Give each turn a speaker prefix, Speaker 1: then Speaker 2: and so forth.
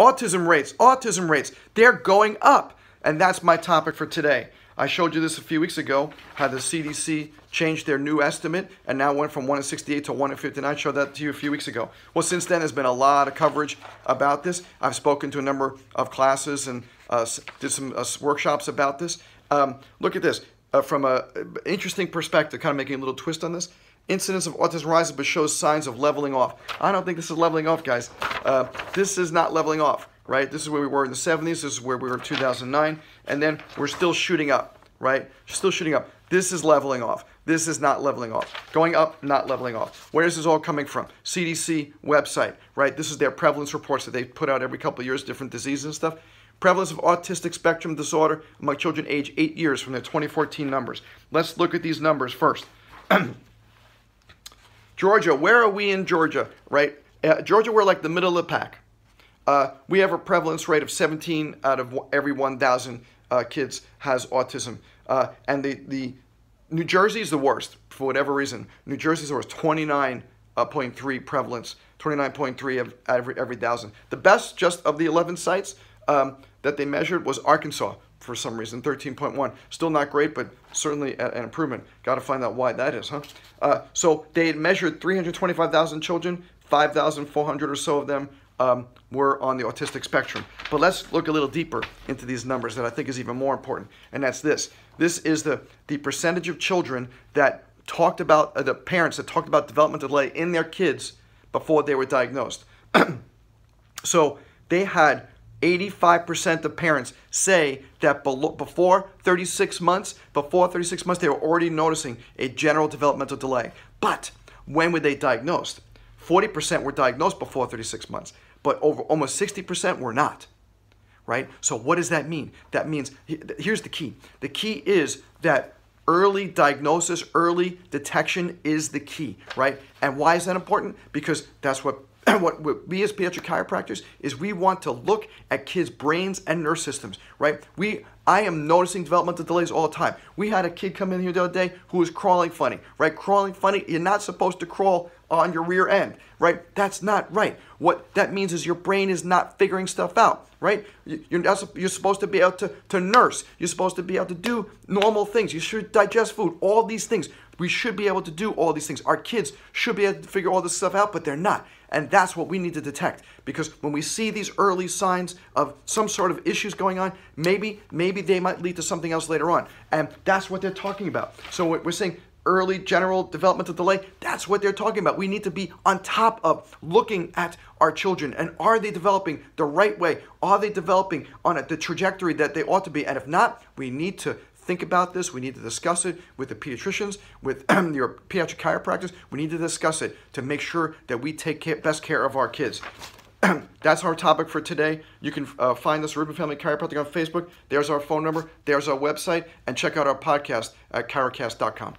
Speaker 1: autism rates, autism rates, they're going up. And that's my topic for today. I showed you this a few weeks ago, how the CDC changed their new estimate and now went from 1 in 68 to 1 in 59. I showed that to you a few weeks ago. Well, since then, there's been a lot of coverage about this. I've spoken to a number of classes and uh, did some uh, workshops about this. Um, look at this. Uh, from an interesting perspective, kind of making a little twist on this, incidence of autism rises but shows signs of leveling off. I don't think this is leveling off, guys. Uh, this is not leveling off right? This is where we were in the 70s. This is where we were in 2009. And then we're still shooting up, right? Still shooting up. This is leveling off. This is not leveling off. Going up, not leveling off. Where is this all coming from? CDC website, right? This is their prevalence reports that they put out every couple of years, different diseases and stuff. Prevalence of autistic spectrum disorder among children age 8 years from their 2014 numbers. Let's look at these numbers first. Georgia, where are we in Georgia, right? Uh, Georgia, we're like the middle of the pack, uh, we have a prevalence rate of 17 out of every 1,000 uh, kids has autism. Uh, and the, the New Jersey is the worst for whatever reason. New Jersey is the worst, 29.3 prevalence, 29.3 of every, every thousand. The best just of the 11 sites um, that they measured was Arkansas for some reason, 13.1. Still not great, but certainly an improvement. Got to find out why that is, huh? Uh, so they had measured 325,000 children, 5,400 or so of them um, were on the autistic spectrum. But let's look a little deeper into these numbers that I think is even more important, and that's this. This is the, the percentage of children that talked about, uh, the parents that talked about development delay in their kids before they were diagnosed. so they had 85% of parents say that before 36 months, before 36 months, they were already noticing a general developmental delay. But when were they diagnosed? 40% were diagnosed before 36 months but over almost 60% were not. Right? So what does that mean? That means here's the key. The key is that early diagnosis, early detection is the key, right? And why is that important? Because that's what what, what we as pediatric chiropractors is we want to look at kids' brains and nerve systems, right? We I am noticing developmental delays all the time. We had a kid come in here the other day who was crawling funny, right? Crawling funny, you're not supposed to crawl on your rear end, right? That's not right. What that means is your brain is not figuring stuff out, right? You're, you're supposed to be able to, to nurse. You're supposed to be able to do normal things. You should digest food, all these things. We should be able to do all these things. Our kids should be able to figure all this stuff out, but they're not. And that's what we need to detect. Because when we see these early signs of some sort of issues going on, maybe, maybe they might lead to something else later on. And that's what they're talking about. So what we're saying early general developmental delay, that's what they're talking about. We need to be on top of looking at our children and are they developing the right way? Are they developing on a, the trajectory that they ought to be? And if not, we need to think about this. We need to discuss it with the pediatricians, with your pediatric chiropractors. We need to discuss it to make sure that we take care, best care of our kids. That's our topic for today. You can uh, find us, Rubin Family Chiropractic, on Facebook. There's our phone number. There's our website. And check out our podcast at chirocast.com.